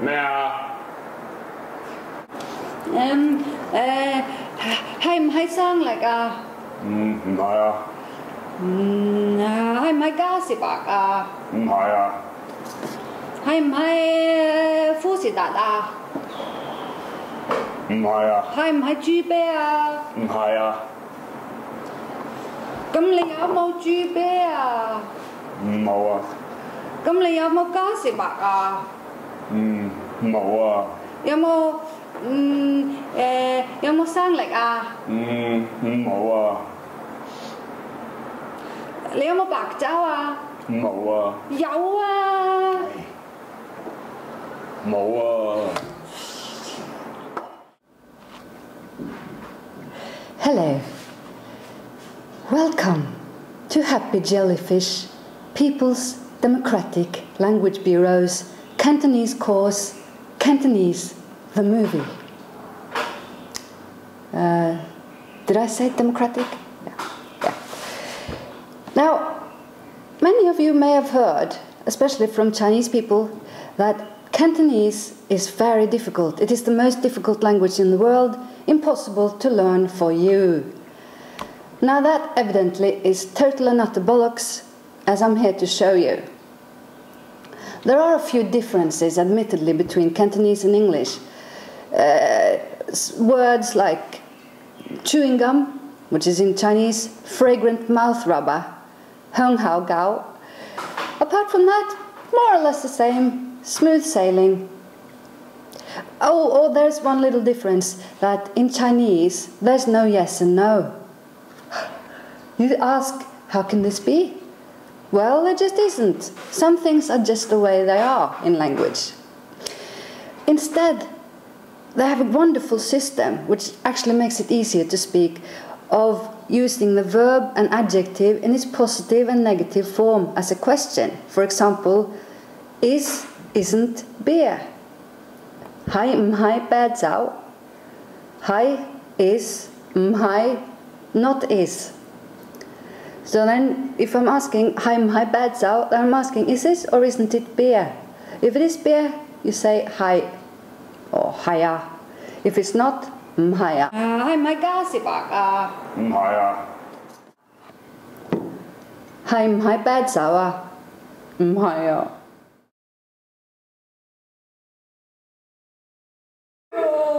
咩啊？誒誒係唔係生力啊？唔唔係啊，嗯啊係唔係加士伯啊？唔係啊，係唔係富士達啊？唔係啊，係唔係豬啤啊？唔係啊，咁你有冇豬啤啊？唔冇啊，咁你有冇加食物啊？嗯冇啊，有冇嗯誒、有冇生力啊？嗯冇啊，你有冇白酒啊？冇啊，有啊！冇啊，Hello. Welcome to Happy Jellyfish, People's Democratic Language Bureau's Cantonese course, Cantonese the movie. Uh, did I say democratic? Yeah. yeah. Now, many of you may have heard, especially from Chinese people, that Cantonese is very difficult. It is the most difficult language in the world, impossible to learn for you. Now, that evidently is total and utter bollocks, as I'm here to show you. There are a few differences, admittedly, between Cantonese and English. Uh, words like chewing gum, which is in Chinese fragrant mouth rubber, hong hao gao. Apart from that, more or less the same, smooth sailing. Oh, oh, there's one little difference that in Chinese there's no yes and no. You ask, how can this be? Well, it just isn't. Some things are just the way they are in language. Instead, they have a wonderful system which actually makes it easier to speak of using the verb and adjective in its positive and negative form as a question. For example, is, isn't beer. Hai, mhai, bad zao. Hai, is, mhai, not is. So then, if I'm asking, hi, my bad's out, then I'm asking, is this or isn't it beer? If it is beer, you say hi or hiya. If it's not, mhaya. Uh, hi, my gasibaka. Mhaya. Hi, my bad's out. Mhaya. Oh.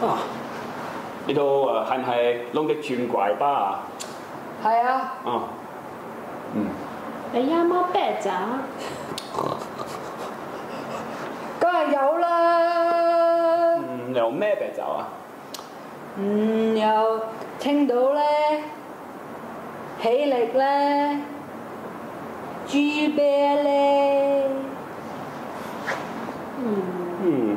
啊呢度誒係唔係龍的轉拐吧？係啊，啊，嗯，你有冇啤酒？梗係有啦。嗯有咩啤酒啊？嗯，有青島咧，喜力咧，豬啤咧，嗯，嗯，誒、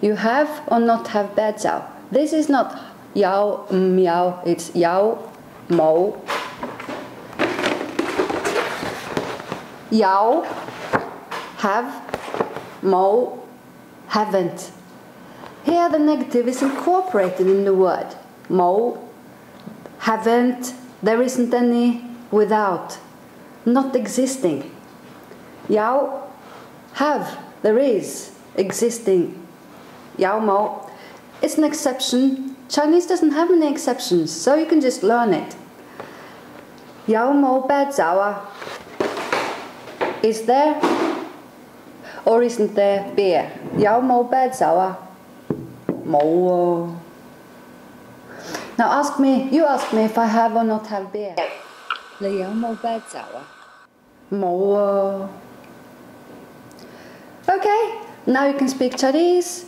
You have or not have bad zao. This is not yao mm, Miao, it's yao mo. Yao, have, mo, haven't. Here the negative is incorporated in the word. Mo, haven't, there isn't any without, not existing. Yao, have, there is, existing. Yao mo, It's an exception. Chinese doesn't have any exceptions, so you can just learn it. Yao Yaomao Bazawa. Is there or isn't there beer? Yao Mo Bazawa. Mo. Now ask me, you ask me if I have or not have beer. Le Yaomao Bazawa. Mo. Okay, now you can speak Chinese.